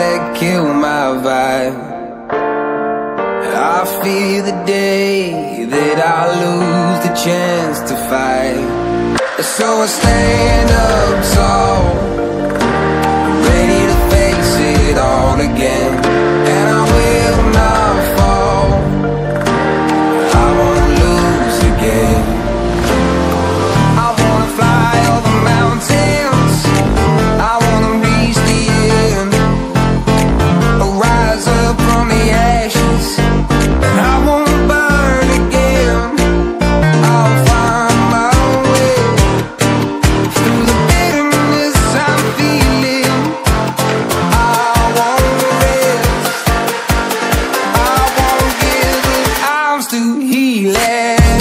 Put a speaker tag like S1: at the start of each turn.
S1: that kill my vibe. I fear the day that I lose the chance to fight. So I stand up. He left.